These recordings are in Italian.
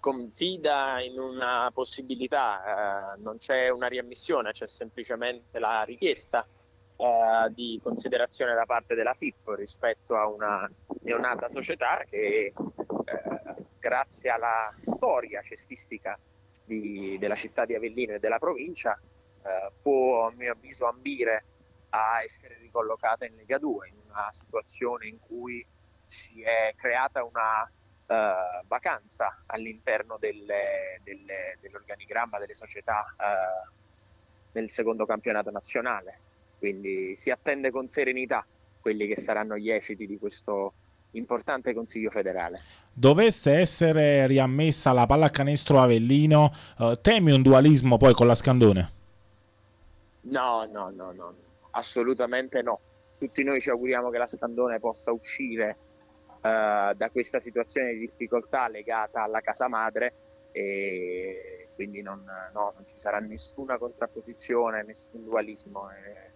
Confida in una possibilità, eh, non c'è una riammissione, c'è semplicemente la richiesta eh, di considerazione da parte della FIP rispetto a una neonata società che eh, grazie alla storia cestistica di, della città di Avellino e della provincia eh, può a mio avviso ambire a essere ricollocata in Lega 2 in una situazione in cui si è creata una uh, vacanza all'interno delle, delle, dell'organigramma delle società uh, nel secondo campionato nazionale. Quindi si attende con serenità quelli che saranno gli esiti di questo importante Consiglio federale. Dovesse essere riammessa la pallacanestro Avellino, uh, temi un dualismo poi con la Scandone? No, no, no, no, assolutamente no. Tutti noi ci auguriamo che la Scandone possa uscire da questa situazione di difficoltà legata alla casa madre e quindi non, no, non ci sarà nessuna contrapposizione, nessun dualismo. Eh,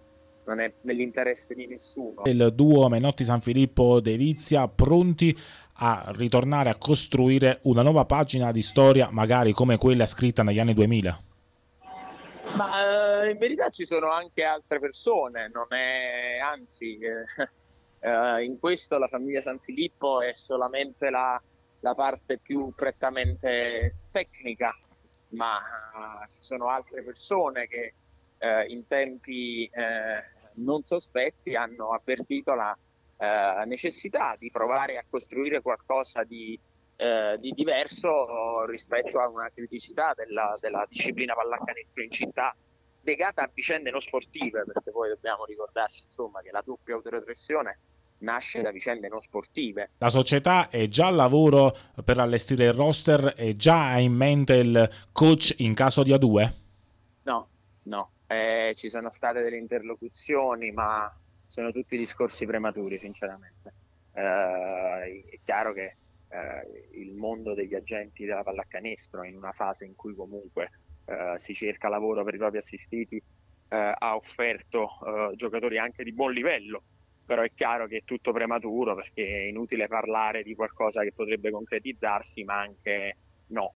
non è nell'interesse di nessuno. Il duo Menotti San Filippo De Vizia pronti a ritornare a costruire una nuova pagina di storia, magari come quella scritta negli anni 2000? Ma eh, in verità ci sono anche altre persone, non è, anzi, eh, Uh, in questo la famiglia San Filippo è solamente la, la parte più prettamente tecnica, ma uh, ci sono altre persone che uh, in tempi non sospetti hanno avvertito la necessità di provare a costruire qualcosa di, di diverso rispetto a una criticità della, della disciplina pallacanestro in città legata a vicende non sportive, perché poi dobbiamo ricordarci insomma, che la doppia autorepressione nasce da vicende non sportive. La società è già al lavoro per allestire il roster e già ha in mente il coach in caso di A2? No, no, eh, ci sono state delle interlocuzioni, ma sono tutti discorsi prematuri, sinceramente. Eh, è chiaro che eh, il mondo degli agenti della pallacanestro, in una fase in cui comunque si cerca lavoro per i propri assistiti, eh, ha offerto eh, giocatori anche di buon livello però è chiaro che è tutto prematuro perché è inutile parlare di qualcosa che potrebbe concretizzarsi, ma anche no.